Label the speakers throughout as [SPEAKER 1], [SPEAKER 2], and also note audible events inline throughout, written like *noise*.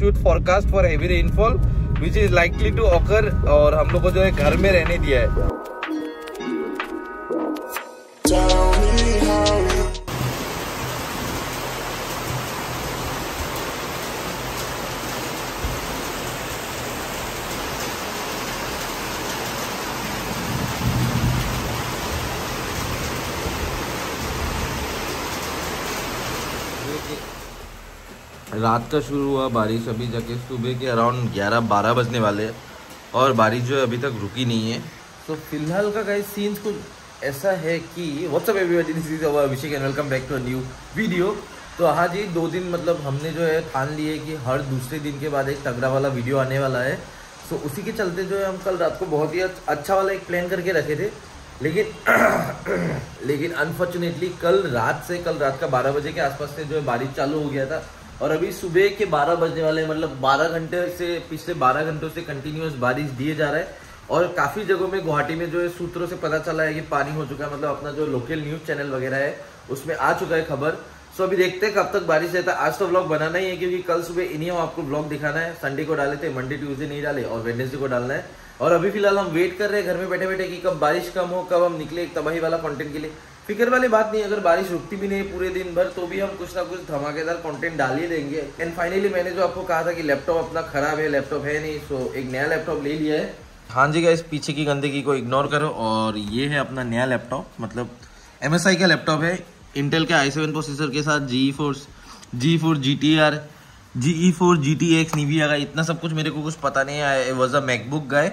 [SPEAKER 1] Issued forecast for heavy rainfall which is likely to occur और हम लोग को जो है घर में रहने दिया है। रात का शुरू हुआ, बारिश अभी जाके सुबह के अराउंड 11-12 बजने वाले और बारिश जो है अभी तक रुकी नहीं है। तो फ़िलहाल का गाइस सीन्स कुछ ऐसा है कि what's up everybody Abhishek and welcome back to new video तो हाँ जी दो दिन मतलब हमने जो है ठान लिए कि हर दूसरे दिन के बाद एक तगड़ा वाला वीडियो आने वाला है। तो उसी के चलते जो है हम कल रात को बहुत ही अच्छा वाला एक प्लान करके रखे थे। लेकिन *clears throat* लेकिन अनफॉर्चुनेटली कल रात से, कल रात का 12 बजे के आसपास से जो है बारिश चालू हो गया था। और अभी सुबह के 12 बजने वाले मतलब 12 घंटे से, पिछले 12 घंटों से कंटिन्यूस बारिश दिए जा रहा है। और काफ़ी जगहों में गुवाहाटी में जो है, सूत्रों से पता चला है कि पानी हो चुका है मतलब अपना जो लोकल न्यूज़ चैनल वगैरह है, उसमें आ चुका है खबर। सो अभी देखते हैं कब तक बारिश रहता है। आज तो ब्लॉग बनाना ही है, क्योंकि कल सुबह इन्हीं आपको ब्लॉग दिखाना है। संडे को डाले थे मंडे ट्यूजडे नहीं डाले, और वेडनेसडे को डालना है। और अभी फ़िलहाल हम वेट कर रहे हैं, घर में बैठे बैठे कि कब बारिश कम हो, कब हम निकले एक तबाही वाला कंटेंट के लिए। फ़िक्र वाली बात नहीं, अगर बारिश रुकती भी नहीं पूरे दिन भर तो भी हम कुछ ना कुछ धमाकेदार कंटेंट डाल ही देंगे। एंड फाइनली मैंने जो आपको कहा था कि लैपटॉप अपना खराब है लैपटॉप है नहीं सो एक नया लैपटॉप ले लिया है। हाँ जी गाइस पीछे की गंदगी को इग्नोर करो और ये है अपना नया लैपटॉप मतलब एमएसआई का लैपटॉप है। इंटेल के आई प्रोसेसर के साथ G four G four G T R G E four G T X Nvidia का, इतना सब कुछ मेरे को कुछ पता नहीं है। Was a MacBook guy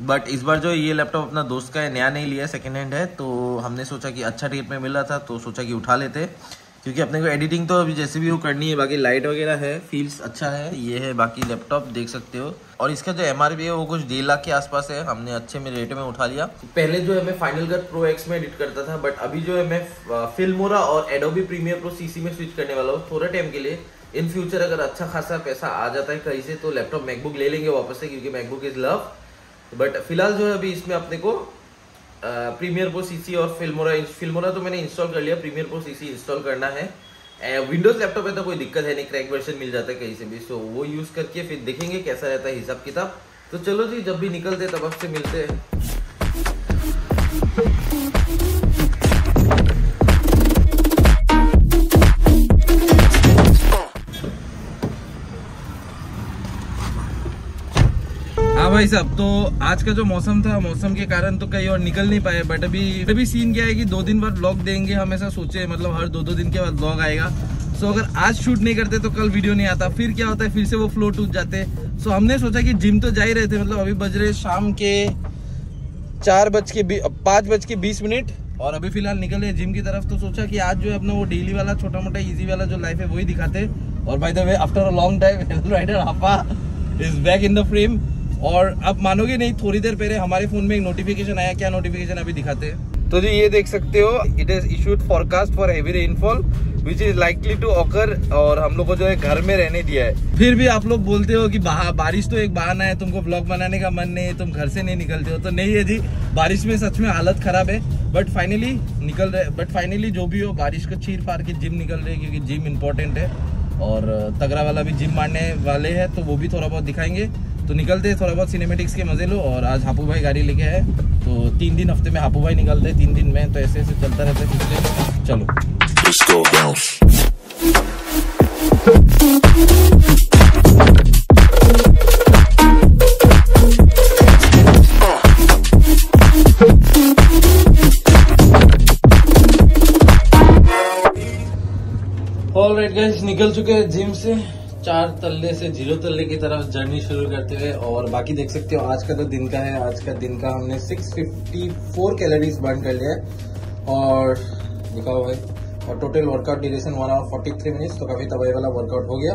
[SPEAKER 1] but इस बार जो ये लैपटॉप अपना दोस्त का है, नया नहीं लिया सेकेंड हैंड है तो हमने सोचा कि अच्छा रेट में मिल था तो सोचा कि उठा लेते। क्योंकि अपने को एडिटिंग तो अभी जैसे भी वो करनी है, बाकी लाइट वगैरह है फील्स अच्छा है, ये है, बाकी लैपटॉप देख सकते हो। और इसका जो एम है, वो कुछ डेढ़ लाख के आसपास है, हमने अच्छे में रेट में उठा लिया। पहले जो है मैं फाइनल कट प्रो एक्स में एडिट करता था बट अभी जो है मैं फिल्मोरा और एडोबी प्रीमियर प्रो सीसी में स्विच करने वाला हूँ, थोड़े टाइम के लिए। इन फ्यूचर अगर अच्छा खासा पैसा आ जाता है कहीं से तो लैपटॉप मैकबुक ले लेंगे वापस से, क्योंकि मैकबुक इज़ लव बट फ़िलहाल जो है, अभी इसमें अपने को प्रीमियर प्रो सीसी और फिल्मोरा फिल्मोरा तो मैंने इंस्टॉल कर लिया प्रीमियर प्रो सीसी इंस्टॉल करना है। विंडोज़ लैपटॉप में तो कोई दिक्कत है नहीं क्रैक वर्जन मिल जाता है कहीं से भी सो वो यूज़ करके फिर देखेंगे कैसा रहता है हिसाब किताब तो चलो जी, जब भी निकलते तब आपसे मिलते हैं। भाई साहब तो आज का जो मौसम था, मौसम के कारण तो कहीं और निकल नहीं पाए बट अभी अभी सीन क्या है कि दो दिन बाद ब्लॉग देंगे, हम ऐसा सोचे मतलब हर दो दो दिन के बाद ब्लॉग आएगा। सो अगर आज शूट नहीं करते तो कल वीडियो नहीं आता, फिर क्या होता है, फिर से वो फ्लो टूट जाते। सो हमने सोचा कि जिम तो जा ही रहे थे मतलब अभी बज रहे शाम के चार बज के पाँच बज के बीस मिनट, और अभी फ़िलहाल निकले जिम की तरफ़। तो सोचा कि आज जो है अपना वो डेली वाला छोटा मोटा इजी वाला जो लाइफ है, वही दिखाते। और by the way after a long time rider Hapa is back in the frame और अब मानोगे नहीं थोड़ी देर पहले हमारे फ़ोन में एक नोटिफिकेशन आया क्या नोटिफिकेशन अभी दिखाते हैं? तो जी ये देख सकते हो it is issued forecast for heavy rainfall which is likely to occur और हम लोग को जो है घर में रहने दिया है। फिर भी आप लोग बोलते हो कि बारिश तो एक बहाना है तुमको ब्लॉग बनाने का मन नहीं है तुम घर से नहीं निकलते हो। तो नहीं है जी बारिश में सच में हालत खराब है बट फाइनली निकल रहे बट फाइनली जो भी हो बारिश का चीर फार के जिम निकल रहे क्योंकि जिम इम्पोर्टेंट है। और तगड़ा वाला भी जिम मारने वाले हैं तो वो भी थोड़ा बहुत दिखाएँगे। तो निकलते थोड़ा बहुत सिनेमेटिक्स के मज़े लो, और आज हापू भाई गाड़ी लेके आए तो तीन दिन हफ़्ते में हापू भाई निकलते तीन दिन में तो ऐसे ऐसे चलता रहता है चलो। ऑल राइट गाइस निकल चुके हैं जिम से। चार तल्ले से ज़ीरो तल्ले की तरफ़ जर्नी शुरू करते हुए और बाकी देख सकते हो, आज का तो दिन का है। आज का दिन का हमने 654 कैलोरीज बर्न कर लिया है। और दिखाओ भाई, और total workout duration one hour forty three minutes तो काफ़ी तबाही वाला वर्कआउट हो गया।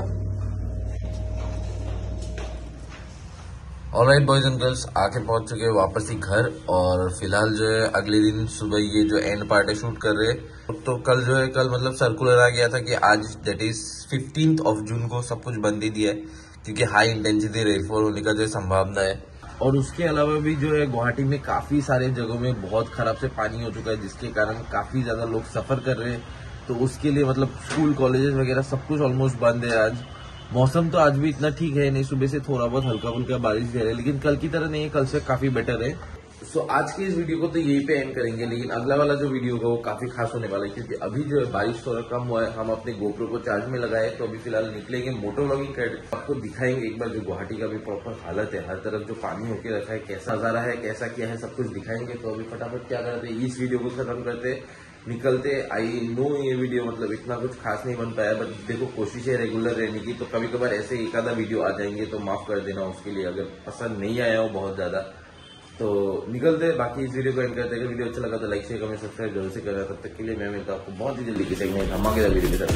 [SPEAKER 1] और राइट बॉयज़ एंड गर्ल्स आके पहुँच चुके हैं वापस ही घर और फ़िलहाल जो है, अगले दिन सुबह ये जो एंड पार्ट है शूट कर रहे हैं। तो कल जो है, कल मतलब सर्कुलर आ गया था कि आज that is fifteenth of June को सब कुछ बंद ही दिया है, क्योंकि हाई इंटेंसिटी रेनफॉल होने का जो संभावना है। और उसके अलावा भी जो है, गुवाहाटी में काफ़ी सारे जगहों में बहुत खराब से पानी हो चुका है, जिसके कारण काफ़ी ज़्यादा लोग सफ़र कर रहे हैं। तो उसके लिए मतलब स्कूल कॉलेजेस वगैरह सब कुछ ऑलमोस्ट बंद है आज। मौसम तो आज भी इतना ठीक है नहीं सुबह से थोड़ा बहुत हल्का फुल्का बारिश भी है लेकिन कल की तरह नहीं है कल से काफ़ी बेटर है। सो so, आज की इस वीडियो को तो यही पे एंड करेंगे लेकिन अगला वाला जो वीडियो होगा वो काफ़ी खास होने वाला है क्योंकि अभी जो है बारिश थोड़ा कम हुआ है हम अपने गोप्रो को चार्ज में लगाए तो अभी फ़िलहाल निकलेंगे मोटर व्लॉगिंग कर आपको दिखाएँगे एक बार जो गुवाहाटी का भी प्रॉपर हालत है हर तरफ़ जो पानी होके रखा है कैसा नज़ारा है कैसा किया है सब कुछ दिखाएँगे तो अभी फटाफट क्या करते हैं इस वीडियो को खत्म करते निकलते आई नो ये वीडियो मतलब इतना कुछ खास नहीं बन पाया बट देखो कोशिश है रेगुलर रहने की तो कभी कभार ऐसे एक आधा वीडियो आ जाएँगे तो माफ़ कर देना उसके लिए, अगर पसंद नहीं आया हो बहुत ज़्यादा। तो निकलते, बाकी इस वीडियो को एंड करते अगर वीडियो अच्छा लगा तो लाइक शेयर कमेंट सब्सक्राइब ज़रूर से करना। तब तक के लिए मैं मिलता आपको बहुत ही जल्दी किसी धमाकेदार वीडियो के साथ